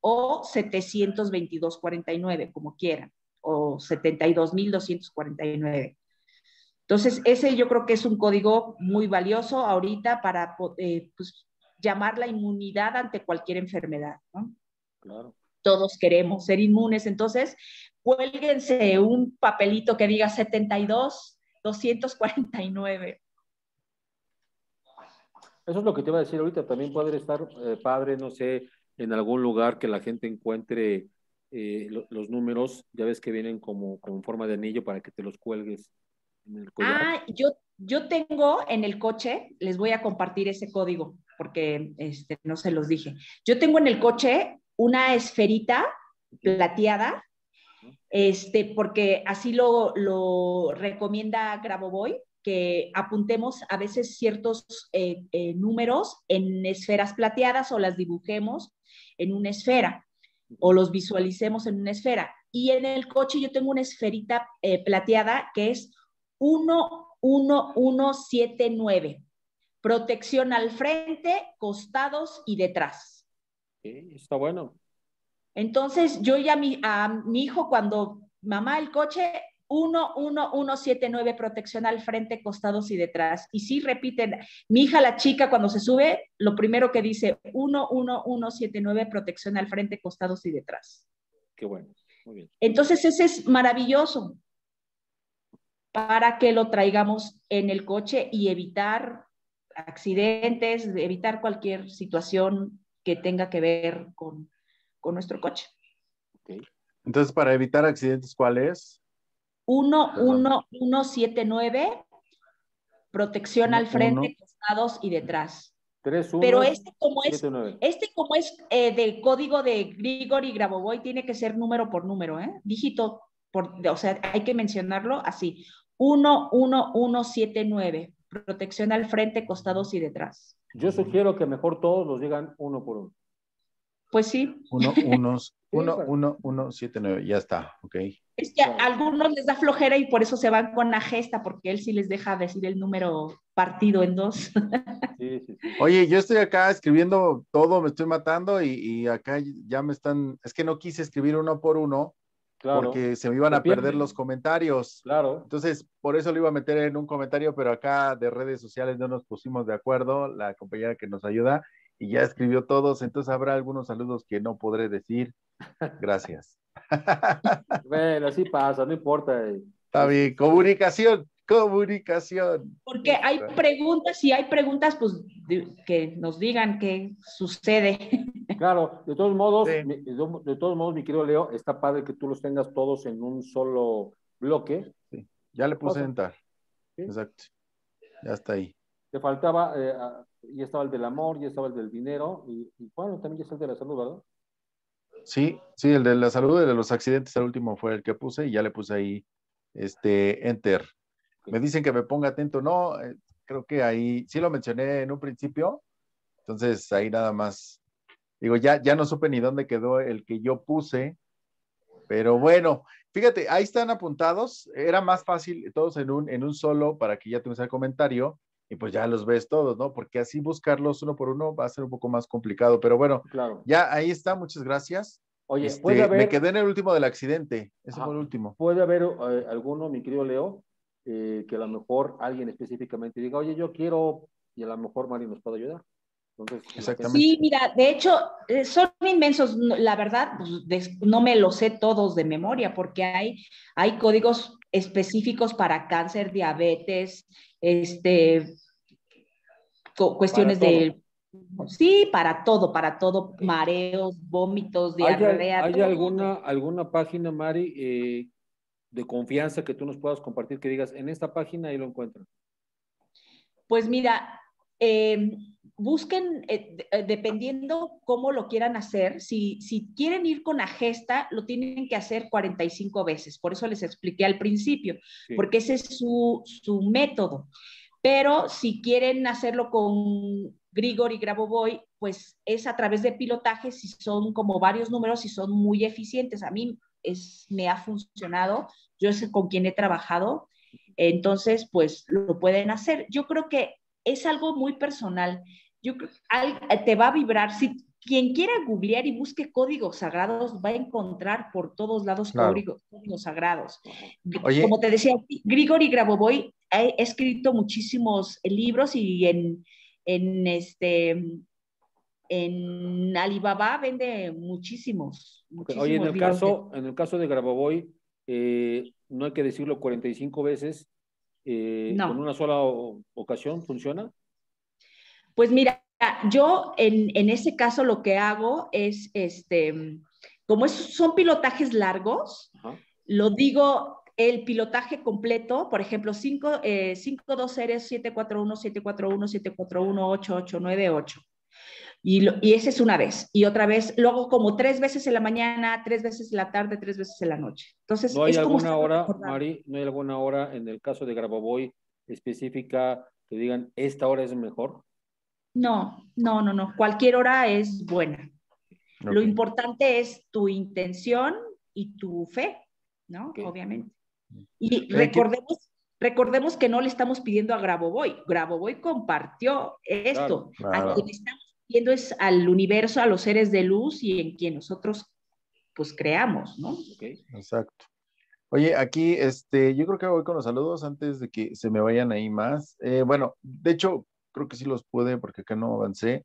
o 722 49, como quieran, o 72 249. Entonces, ese yo creo que es un código muy valioso ahorita para eh, pues, llamar la inmunidad ante cualquier enfermedad. Claro. Todos queremos ser inmunes, entonces cuélguense un papelito que diga 72 249 eso es lo que te iba a decir ahorita. También puede estar eh, padre, no sé, en algún lugar que la gente encuentre eh, los números, ya ves que vienen como, como en forma de anillo para que te los cuelgues en el collar. Ah, yo, yo tengo en el coche, les voy a compartir ese código porque este, no se los dije. Yo tengo en el coche una esferita plateada, este, porque así lo, lo recomienda Grabovoi, que apuntemos a veces ciertos eh, eh, números en esferas plateadas o las dibujemos en una esfera o los visualicemos en una esfera. Y en el coche yo tengo una esferita eh, plateada que es 11179. Protección al frente, costados y detrás. está bueno. Entonces, yo ya mi, a mi hijo cuando mamá el coche 11179 protección al frente, costados y detrás. Y sí, repiten, mi hija la chica cuando se sube, lo primero que dice 11179 protección al frente, costados y detrás. Qué bueno, muy bien. Entonces ese es maravilloso para que lo traigamos en el coche y evitar accidentes, evitar cualquier situación que tenga que ver con, nuestro coche. Entonces, para evitar accidentes, ¿cuál es? 11179, protección al frente, costados y detrás. Pero este como es, este como es eh, del código de Grigori Grabovoi, tiene que ser número por número, ¿eh? Dígito, por, o sea, hay que mencionarlo así. 11179, protección al frente, costados y detrás. Yo sugiero que mejor todos los digan uno por uno. Pues sí. Uno, unos, uno, uno, uno, siete, nueve, ya está, ok. Es que a algunos les da flojera y por eso se van con la gesta, porque él sí les deja decir el número partido en dos. Sí, sí, sí. Oye, yo estoy acá escribiendo todo, me estoy matando y, y, acá ya me están, es que no quise escribir uno por uno. Porque se me iban a perder los comentarios. Claro. Entonces, por eso lo iba a meter en un comentario, pero acá de redes sociales no nos pusimos de acuerdo, la compañera que nos ayuda, y ya escribió todos, entonces habrá algunos saludos que no podré decir. Gracias. bueno, así pasa, no importa. Está bien, comunicación, comunicación. Porque hay preguntas, y hay preguntas, pues que nos digan qué sucede. Claro, de todos modos, de, todos modos, mi querido Leo, está padre que tú los tengas todos en un solo bloque. Sí, ya le puse entrar. Exacto. Ya está ahí. Te faltaba, eh, ya estaba el del amor, ya estaba el del dinero, y, bueno, también ya está el de la salud, ¿verdad? Sí, sí, el de la salud, el de los accidentes, el último fue el que puse y ya le puse ahí este enter. Me dicen que me ponga atento, no, eh, creo que ahí sí lo mencioné en un principio, entonces ahí nada más. Digo, ya, ya no supe ni dónde quedó el que yo puse, pero bueno, fíjate, ahí están apuntados, era más fácil todos en un, en un solo para que ya tengas el comentario, y pues ya los ves todos, ¿no? Porque así buscarlos uno por uno va a ser un poco más complicado, pero bueno, claro. ya ahí está, muchas gracias. Oye, este, ¿puede haber... me quedé en el último del accidente, ese fue el último. ¿Puede haber eh, alguno, mi querido Leo, eh, que a lo mejor alguien específicamente diga, oye, yo quiero, y a lo mejor Mari nos puede ayudar? Exactamente. Sí, mira, de hecho, eh, son inmensos. La verdad, pues, no me los sé todos de memoria porque hay, hay códigos específicos para cáncer, diabetes, este, cuestiones de... Sí, para todo, para todo, mareos, vómitos, diarrea. ¿Hay, alguna, alguna página, Mari, eh, de confianza que tú nos puedas compartir que digas, en esta página ahí lo encuentran? Pues mira, eh, busquen, eh, dependiendo cómo lo quieran hacer, si, si quieren ir con la gesta, lo tienen que hacer 45 veces. Por eso les expliqué al principio, porque ese es su, su, método. Pero si quieren hacerlo con Grigor y Grabovoi, pues es a través de pilotajes y son como varios números y son muy eficientes. A mí es, me ha funcionado, yo sé con quien he trabajado, entonces pues lo pueden hacer. Yo creo que es algo muy personal yo eh, te va a vibrar. Si quien quiera googlear y busque códigos sagrados, va a encontrar por todos lados códigos, sagrados. Como te decía, Grigori Grabovoi ha escrito muchísimos libros y en, en este en Alibaba vende muchísimos. muchísimos Oye, en el, caso, en el caso de Grabovoi, eh, no hay que decirlo 45 veces, eh, no. con una sola ocasión, ¿funciona? Pues mira, yo en, en ese caso lo que hago es, este, como son pilotajes largos, lo digo el pilotaje completo, por ejemplo, 5, eh, 5 2 series 741, 741, 741, 8898. Y, lo, y esa es una vez. Y otra vez, luego como tres veces en la mañana, tres veces en la tarde, tres veces en la noche. Entonces, ¿no hay alguna hora, Mari, no hay alguna hora en el caso de Grabovoi específica que digan, esta hora es mejor? No, no, no, no. Cualquier hora es buena. Lo importante es tu intención y tu fe, ¿no? Obviamente. Y recordemos, recordemos que no le estamos pidiendo a Grabovoi. Grabovoi compartió esto. A quien estamos pidiendo es al universo, a los seres de luz y en quien nosotros pues creamos, ¿no? Exacto. Oye, aquí, este, yo creo que voy con los saludos antes de que se me vayan ahí más. Eh, bueno, de hecho, creo que sí los puede porque acá no avancé.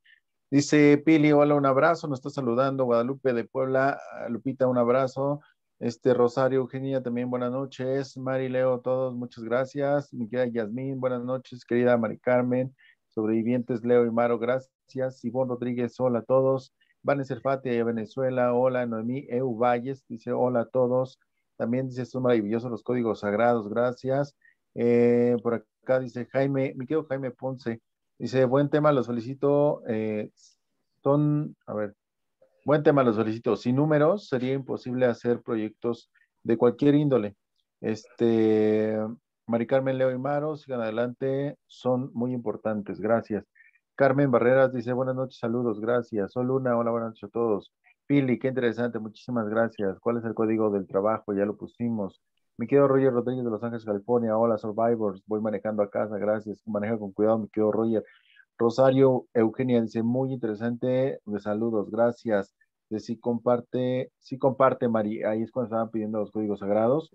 Dice Pili, hola, un abrazo, nos está saludando Guadalupe de Puebla, Lupita, un abrazo. Este Rosario Eugenia también buenas noches. Mari Leo, todos, muchas gracias. Mi querida Yasmín, buenas noches. Querida Mari Carmen, sobrevivientes Leo y Maro, gracias. Ivonne Rodríguez, hola a todos. Vanessa Fatia de Venezuela, hola. Noemí Eu Valles, dice hola a todos. También dice, son maravillosos los códigos sagrados, gracias. Eh, por acá dice Jaime, mi querido Jaime Ponce, Dice, buen tema, los felicito. Eh, son, a ver, buen tema, los felicito. Sin números sería imposible hacer proyectos de cualquier índole. Este, Mari Carmen, Leo y Maro, sigan adelante, son muy importantes. Gracias. Carmen Barreras dice, buenas noches, saludos, gracias. Sol Luna, hola, buenas noches a todos. Pili, qué interesante, muchísimas gracias. ¿Cuál es el código del trabajo? Ya lo pusimos. Mi querido Roger Rodríguez de Los Ángeles, California. Hola, Survivors. Voy manejando a casa, gracias. Maneja con cuidado, mi querido Roger. Rosario Eugenia dice, muy interesante. De saludos, gracias. De si comparte, si comparte, Mari. Ahí es cuando estaban pidiendo los códigos sagrados.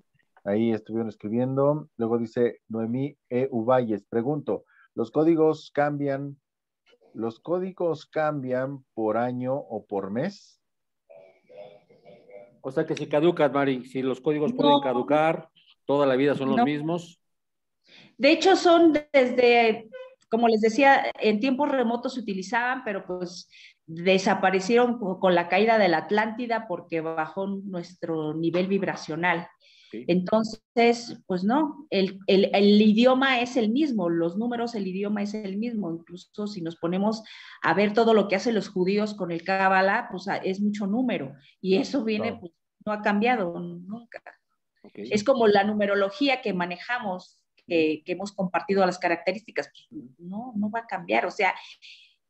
Ahí estuvieron escribiendo. Luego dice Noemí E. Uvalles. Pregunto, ¿los códigos cambian ¿Los códigos cambian por año o por mes? O sea que si caducan, Mari, si los códigos pueden caducar, toda la vida son los mismos. De hecho, son desde, como les decía, en tiempos remotos se utilizaban, pero pues desaparecieron con la caída de la Atlántida porque bajó nuestro nivel vibracional. Entonces, pues no, el, idioma es el mismo, los números, el idioma es el mismo. Incluso si nos ponemos a ver todo lo que hacen los judíos con el Kabbalah, pues ah, es mucho número. Y eso viene, pues no ha cambiado nunca. Es como la numerología que manejamos, que, que hemos compartido las características, pues, no, no va a cambiar. O sea,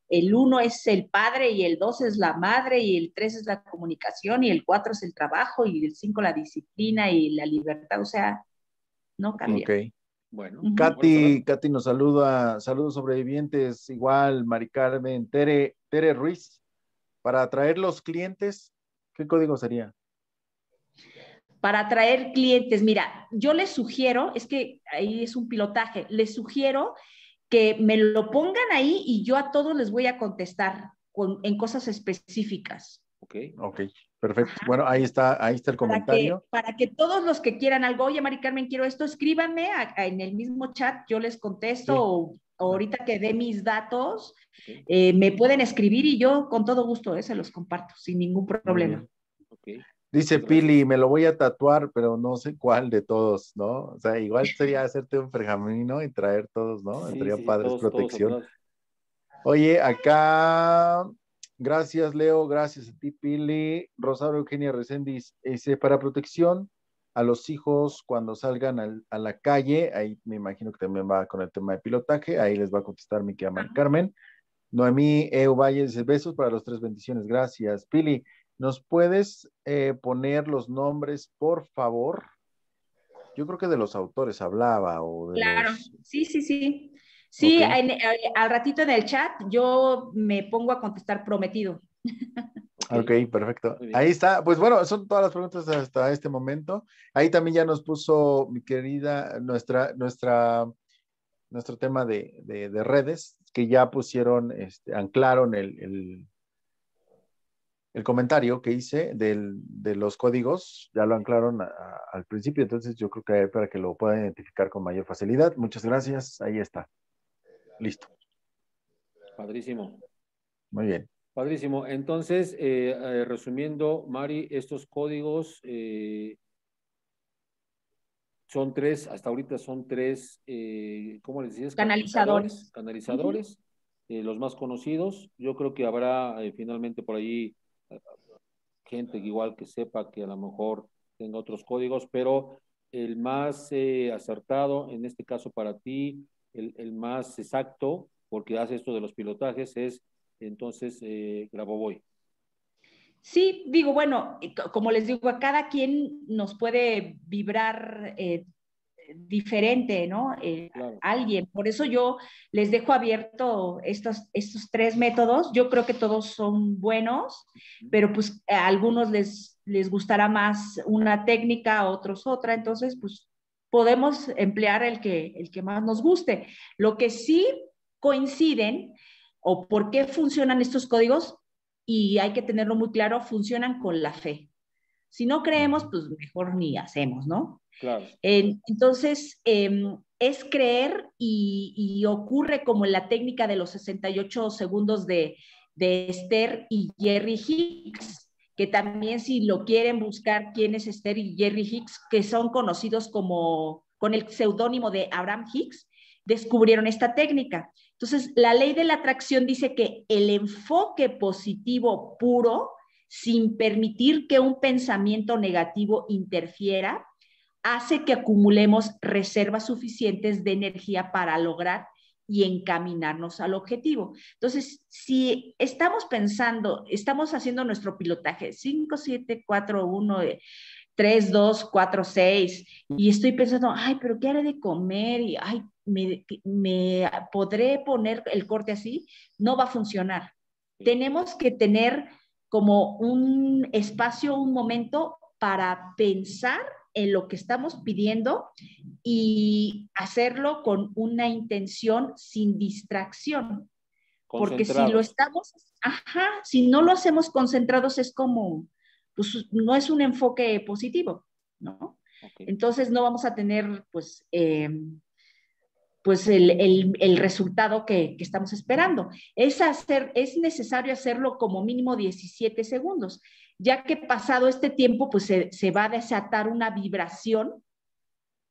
el uno es el padre y el dos es la madre y el tres es la comunicación y el cuatro es el trabajo y el cinco la disciplina y la libertad, o sea, no cambia. Ok. Bueno, Katy, Katy nos saluda, saludos sobrevivientes, igual, Mari Carmen, Tere, Tere Ruiz, para atraer los clientes, ¿qué código sería? Para atraer clientes, mira, yo les sugiero, es que ahí es un pilotaje, les sugiero que me lo pongan ahí y yo a todos les voy a contestar en cosas específicas. Ok, ok, perfecto. Bueno, ahí está, ahí está el comentario. Para que, todos los que quieran algo, oye, Mari Carmen, quiero esto, escríbanme en el mismo chat, yo les contesto o, ahorita que dé mis datos, eh, me pueden escribir y yo con todo gusto eh, se los comparto, sin ningún problema. Okay. Dice Pili, me lo voy a tatuar, pero no sé cuál de todos, ¿no? O sea, igual sería hacerte un pergamino y traer todos, ¿no? Sí, Sería padres protección. Oye, acá, gracias Leo, gracias a ti Pili. Rosario Eugenia Reséndiz, dice, para protección a los hijos cuando salgan a la calle, ahí me imagino que también va con el tema de pilotaje, ahí les va a contestar mi querida Carmen. Noemí Eu Valle dice, besos para los tres bendiciones, gracias. Pili, ¿Nos puedes eh, poner los nombres, por favor? Yo creo que de los autores hablaba o de Claro, sí, sí, sí. Sí, eh, al ratito en el chat yo me pongo a contestar prometido. ok, perfecto. Ahí está. Pues bueno, son todas las preguntas hasta este momento. Ahí también ya nos puso mi querida, nuestra, nuestra, nuestro tema de, redes, que ya pusieron, este, anclaron el el comentario que hice de los códigos, ya lo anclaron al principio, entonces yo creo que para que lo puedan identificar con mayor facilidad. Muchas gracias, ahí está. Listo. Padrísimo. Muy bien. Padrísimo. Entonces, eh, eh, resumiendo, Mari, estos códigos eh, son tres, hasta ahorita son tres, ¿cómo les decías? Canalizadores. Canalizadores, los más conocidos. Yo creo que habrá finalmente por ahí gente igual que sepa que a lo mejor tenga otros códigos, pero el más eh, acertado, en este caso para ti, el, más exacto, porque hace esto de los pilotajes, es entonces eh, Grabovoi. Sí, digo, bueno, como les digo, a cada quien nos puede vibrar eh, diferente, ¿no? Eh, alguien. Por eso yo les dejo abierto estos, estos tres métodos. Yo creo que todos son buenos, pero pues a algunos les, les gustará más una técnica, a otros otra. Entonces, pues podemos emplear el que, el que más nos guste. Lo que sí coinciden o por qué funcionan estos códigos, y hay que tenerlo muy claro, funcionan con la fe. Si no creemos, pues mejor ni hacemos, ¿no? Entonces, em, es creer y, ocurre como en la técnica de los 68 segundos de, de Esther y Jerry Hicks, que también si lo quieren buscar quién es Esther y Jerry Hicks, que son conocidos como con el seudónimo de Abraham Hicks, descubrieron esta técnica. Entonces, la ley de la atracción dice que el enfoque positivo puro, sin permitir que un pensamiento negativo interfiera, hace que acumulemos reservas suficientes de energía para lograr y encaminarnos al objetivo. Entonces, si estamos pensando, estamos haciendo nuestro pilotaje 5, 7, 4, 1, 3, 2, 4, 6, y estoy pensando, ay, pero ¿qué haré de comer? Y, ay, me, me podré poner el corte así, no va a funcionar. Tenemos que tener como un espacio, un momento para pensar en lo que estamos pidiendo y hacerlo con una intención sin distracción. Porque si lo estamos, ajá, si no lo hacemos concentrados es como, pues no es un enfoque positivo, ¿no? Entonces no vamos a tener, pues, eh, pues el, resultado que, estamos esperando. Es, hacer, es necesario hacerlo como mínimo 17 segundos ya que pasado este tiempo, pues se, va a desatar una vibración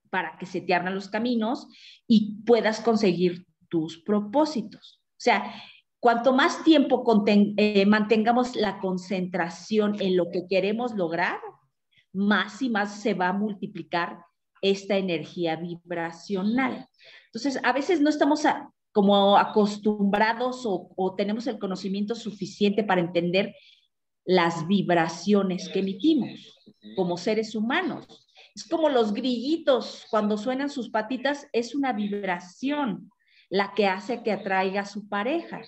para que se te abran los caminos y puedas conseguir tus propósitos. O sea, cuanto más tiempo eh, mantengamos la concentración en lo que queremos lograr, más y más se va a multiplicar esta energía vibracional. Entonces, a veces no estamos como acostumbrados o, tenemos el conocimiento suficiente para entender las vibraciones que emitimos como seres humanos. Es como los grillitos, cuando suenan sus patitas, es una vibración la que hace que atraiga a su pareja.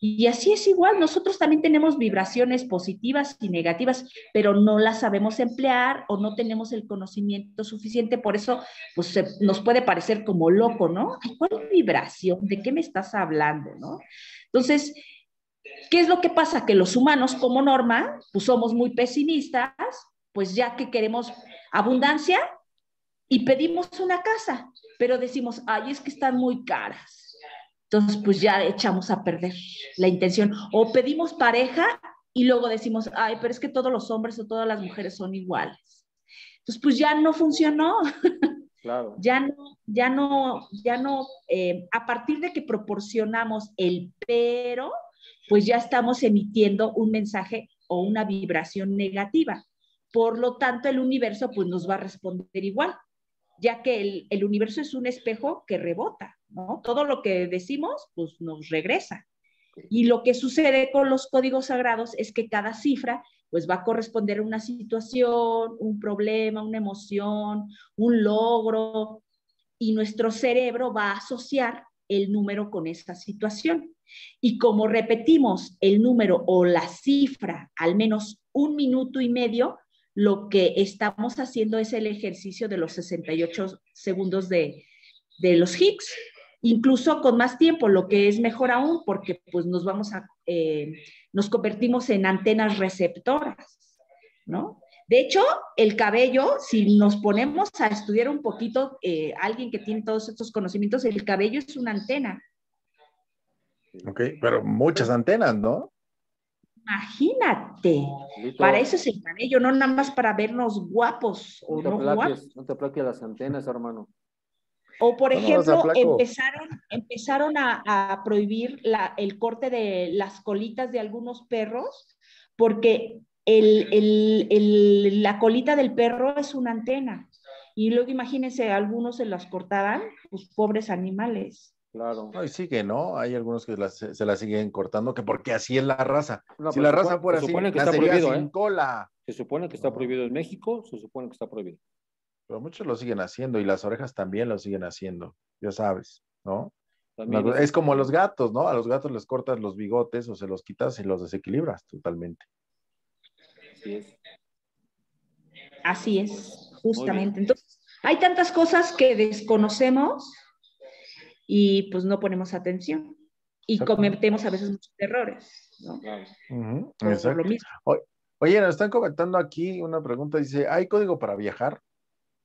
Y así es igual, nosotros también tenemos vibraciones positivas y negativas, pero no las sabemos emplear o no tenemos el conocimiento suficiente, por eso pues nos puede parecer como loco, ¿no? ¿Cuál vibración? ¿De qué me estás hablando, no? Entonces, ¿Qué es lo que pasa? Que los humanos como norma, pues somos muy pesimistas, pues ya que queremos abundancia y pedimos una casa, pero decimos, ay, es que están muy caras. Entonces, pues ya echamos a perder la intención. O pedimos pareja y luego decimos, ay, pero es que todos los hombres o todas las mujeres son iguales. Entonces, pues ya no funcionó. Claro. ya no, ya no, ya no, eh, a partir de que proporcionamos el pero, pues ya estamos emitiendo un mensaje o una vibración negativa. Por lo tanto, el universo pues nos va a responder igual, ya que el, universo es un espejo que rebota, ¿no? Todo lo que decimos pues nos regresa. Y lo que sucede con los códigos sagrados es que cada cifra pues va a corresponder a una situación, un problema, una emoción, un logro, y nuestro cerebro va a asociar el número con esa situación. Y como repetimos el número o la cifra al menos un minuto y medio, lo que estamos haciendo es el ejercicio de los 68 segundos de, los Higgs, incluso con más tiempo, lo que es mejor aún porque pues nos vamos a, eh, nos convertimos en antenas receptoras, ¿no? De hecho, el cabello, si nos ponemos a estudiar un poquito, eh, alguien que tiene todos estos conocimientos, el cabello es una antena. Ok, pero muchas antenas, ¿no? Imagínate, para eso es el cabello, no nada más para vernos guapos o no, guapos. No te aplaques las antenas, hermano. O por ejemplo, empezaron, empezaron a, prohibir la, el corte de las colitas de algunos perros porque el, el, el, la colita del perro es una antena. Y luego imagínense, algunos se las cortaban, pues pobres animales. Claro. No, y sigue, ¿no? Hay algunos que se la siguen cortando, que porque así es la raza. si la raza fuera así, que está prohibido, sin ¿eh? cola. Se supone que está prohibido en México, se supone que está prohibido. Pero muchos lo siguen haciendo y las orejas también lo siguen haciendo, ya sabes, ¿no? es... como los gatos, ¿no? A los gatos les cortas los bigotes o se los quitas y los desequilibras totalmente. Así es. Así es, justamente. Entonces, hay tantas cosas que desconocemos y pues no ponemos atención y cometemos a veces muchos errores, ¿no? Oye, nos están comentando aquí una pregunta, dice, ¿hay código para viajar?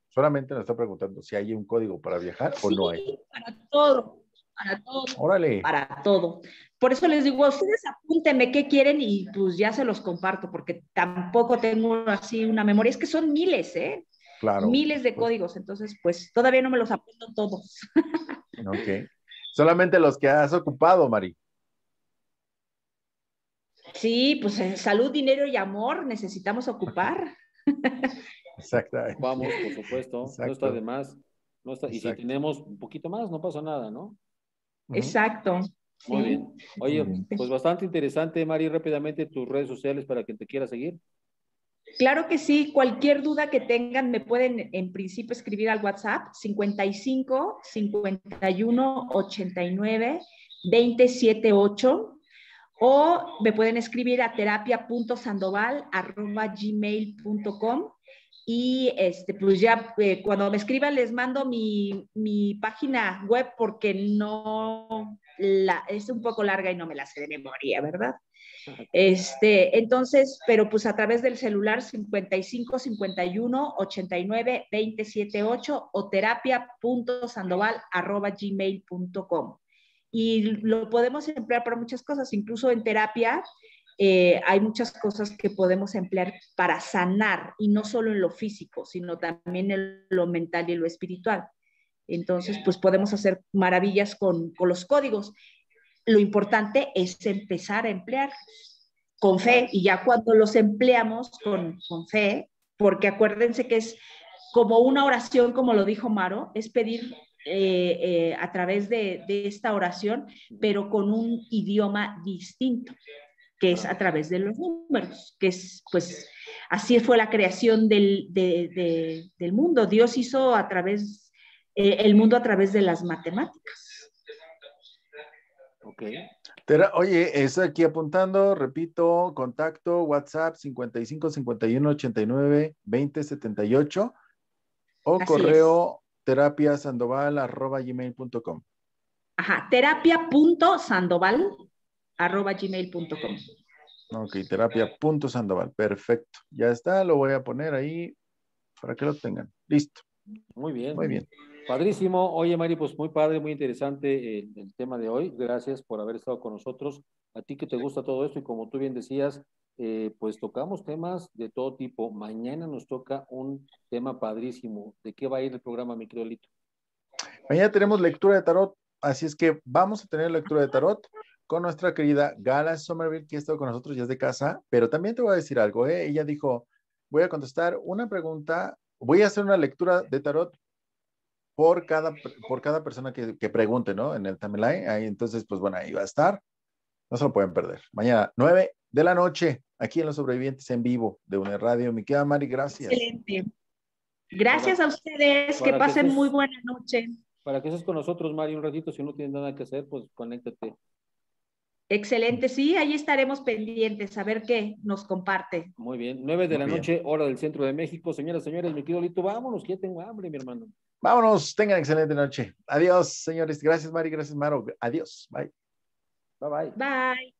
Solamente nos está preguntando si hay un código para viajar o no hay. Para todo, para todo. Órale. Para todo. Por eso les digo, ustedes apúntenme qué quieren y pues ya se los comparto, porque tampoco tengo así una memoria. Es que son miles, ¿eh? Claro. Miles de códigos, entonces pues todavía no me los apunto todos. Ok. Solamente los que has ocupado, Mari. Sí, pues en salud, dinero y amor necesitamos ocupar. Exactamente. Vamos, por supuesto. No está de más. No está, y si tenemos un poquito más, no pasa nada, ¿no? Exacto. Muy bien. Oye, pues bastante interesante, Mari, rápidamente tus redes sociales para quien te quiera seguir. Claro que sí, cualquier duda que tengan me pueden en principio escribir al WhatsApp 55 51 89 278 o me pueden escribir a terapia.sandoval.gmail.com y este, pues ya eh, cuando me escriban les mando mi, mi, página web porque no la, es un poco larga y no me la sé de memoria, ¿verdad? Este, entonces, pero pues a través del celular 55 51 89 278 o terapia.sandoval arroba gmail.com. Y lo podemos emplear para muchas cosas, incluso en terapia eh, hay muchas cosas que podemos emplear para sanar y no solo en lo físico, sino también en lo mental y en lo espiritual. Entonces, pues podemos hacer maravillas con, con los códigos. Lo importante es empezar a emplear con fe y ya cuando los empleamos con, con fe, porque acuérdense que es como una oración, como lo dijo Maro, es pedir eh, eh, a través de, de, esta oración, pero con un idioma distinto, que es a través de los números, que es, pues, así fue la creación del, de, del mundo. Dios hizo a través, eh, el mundo a través de las matemáticas. Ok. Oye, es aquí apuntando, repito, contacto, WhatsApp 55 51 89 20 78 o correo terapia sandoval arroba gmail.com. Ajá, terapia.sandoval arroba gmail.com. Ok, terapia.sandoval, perfecto. Ya está, lo voy a poner ahí para que lo tengan. Listo. Muy bien. Muy bien. Padrísimo. Oye, Mari, pues muy padre, muy interesante el, el, tema de hoy. Gracias por haber estado con nosotros. A ti que te gusta todo esto y como tú bien decías, eh, pues tocamos temas de todo tipo. Mañana nos toca un tema padrísimo. ¿De qué va a ir el programa, mi querido Mañana tenemos lectura de tarot, así es que vamos a tener lectura de tarot con nuestra querida Gala Somerville, que ha estado con nosotros ya es de casa, pero también te voy a decir algo, ¿eh? ella dijo, voy a contestar una pregunta, voy a hacer una lectura de tarot por cada, por cada persona que, que pregunte, ¿no? En el timeline. Ahí, entonces, pues bueno, ahí va a estar. No se lo pueden perder. Mañana, 9 de la noche, aquí en Los Sobrevivientes en Vivo de UNED Radio. Mi querida Mari, gracias. Excelente. Gracias a ustedes. Que pasen muy buena noche. Para que estés con nosotros, Mari, un ratito. Si no tienes nada que hacer, pues conéctate. Excelente, sí, ahí estaremos pendientes a ver qué nos comparte. Muy bien, 9 de la noche, hora del centro de México. Señoras, señores, mi querido Lito, vámonos, que ya tengo hambre, mi hermano. Vámonos, tengan excelente noche. Adiós, señores. Gracias, Mari. Gracias, Maro. Adiós. Bye. Bye, bye. Bye.